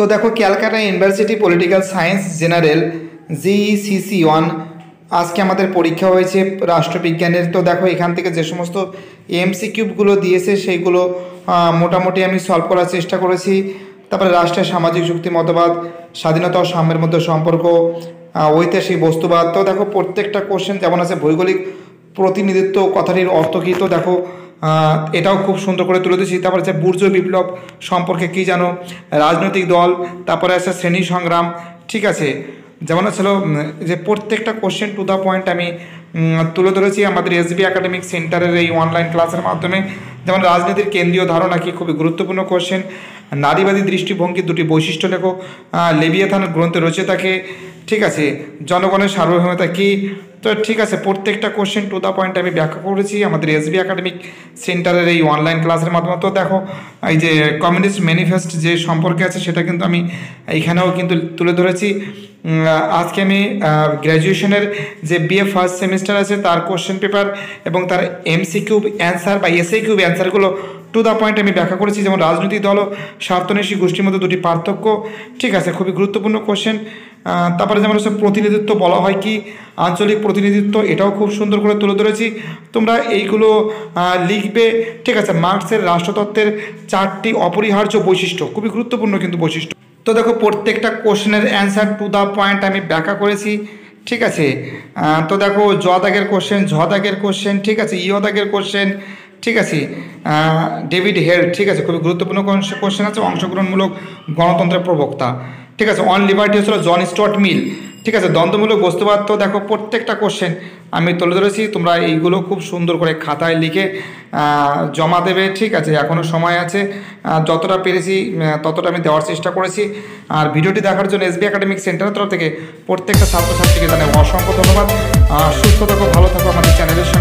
তো দেখো Calcutta University political science general GECC one আজকে আমাদের পরীক্ষা হয়েছে রাষ্ট্রবিজ্ঞানের। তো দেখো এখান থেকে যে সমস্ত এমসি কিউবগুলো দিয়েছে, সেইগুলো মোটামুটি আমি সলভ করার চেষ্টা করেছি। তারপরে রাষ্ট্রের সামাজিক যুক্তি, মতবাদ, স্বাধীনতা ও সাম্যের মধ্যে সম্পর্ক ঐতিহাসিক বস্তুবাদ। তো দেখো প্রত্যেকটা কোশ্চেন যেমন আছে, ভৌগোলিক প্রতিনিধিত্ব, কথাটির অর্থ কী? তো দেখো এটাও খুব সুন্দর করে তুলে দিয়েছি তারপরে আছে বুর্জ বিপ্লব সম্পর্কে কি জানো? রাজনৈতিক দল, তারপরে আছে শ্রেণি সংগ্রাম, ঠিক আছে? যেমন ছিল যে প্রত্যেকটা কোশ্চেন টু দ্য পয়েন্ট আমি তুলে ধরেছি আমাদের এসবি একাডেমিক সেন্টারের এই অনলাইন ক্লাসের মাধ্যমে। যেমন রাজনীতির কেন্দ্রীয় ধারণা কি? খুবই গুরুত্বপূর্ণ কোশ্চেন নারীবাদী দৃষ্টিভঙ্গি দুটি বৈশিষ্ট্য লেখো। লেবিয়াথান গ্রন্থে রচিতাকে ঠিক আছে, জনগণের সার্বভৌমতা কি? তো ঠিক আছে, প্রত্যেকটা কোশ্চেন টু দ্য পয়েন্ট আমি ব্যাখ্যা করেছি। আমাদের এসবি একাডেমিক সেন্টারের এই অনলাইন ক্লাসের মাধ্যমে। তো দেখো, এই যে কমিউনিস্ট ম্যানিফেস্ট যে সম্পর্কে আছে, সেটা কিন্তু আমি এইখানেও কিন্তু তুলে ধরেছি। আজকে আমি গ্র্যাজুয়েশনের যে বিএ ফার্স্ট সেমিস্টার আছে, তার কোশ্চেন পেপার এবং তার এমসি কিউব অ্যান্সার বা এসএ কিউব অ্যান্সারগুলো টু দ্য পয়েন্ট আমি ব্যাখ্যা করেছি। যেমন রাজনৈতিক দল ও স্বার্থন্বেষী গোষ্ঠীর মধ্যে দুটি পার্থক্য। ঠিক আছে, খুবই গুরুত্বপূর্ণ কোশ্চেন তারপরে যেমন হচ্ছে প্রতিনিধিত্ব বলা হয় কি? আঞ্চলিক প্রতিনিধিত্ব, এটাও খুব সুন্দর করে তুলে ধরেছি। তোমরা এইগুলো লিখবে। ঠিক আছে, মার্কসের রাষ্ট্রতত্ত্বের চারটি অপরিহার্য বৈশিষ্ট্য, খুবই গুরুত্বপূর্ণ কিন্তু বৈশিষ্ট্য। তো দেখো প্রত্যেকটা কোশ্চেনের অ্যান্সার টু দ্য পয়েন্ট আমি ব্যাখ্যা করেছি, ঠিক আছে? তো দেখো জ দাগের কোশ্চেন, ঝ দাগের কোশ্চেন, ঠিক আছে? ইয় দাগের কোশ্চেন, ঠিক আছে? ডেভিড হেল, ঠিক আছে? খুবই গুরুত্বপূর্ণ কোশ্চেন আছে, অংশগ্রহণমূলক গণতন্ত্রের প্রবক্তা, ঠিক আছে? অন লিবার্টি হচ্ছিল জন স্টট মিল। ঠিক আছে দ্বন্দ্বমূলক বস্তুবাদ তো দেখো, প্রত্যেকটা কোশ্চেন আমি তুলে ধরেছি, তোমরা এইগুলো খুব সুন্দর করে খাতায় লিখে জমা দেবে, ঠিক আছে এখনও সময় আছে যতটা পেরেছি ততটা আমি দেওয়ার চেষ্টা করেছি, আর ভিডিওটি দেখার জন্য এসবি একাডেমিক সেন্টারের তরফ থেকে প্রত্যেকটা ছাত্রছাত্রীকে জানাই অসংখ্য ধন্যবাদ সুস্থ থাকো, ভালো থাকো আমাদের চ্যানেলের সঙ্গে।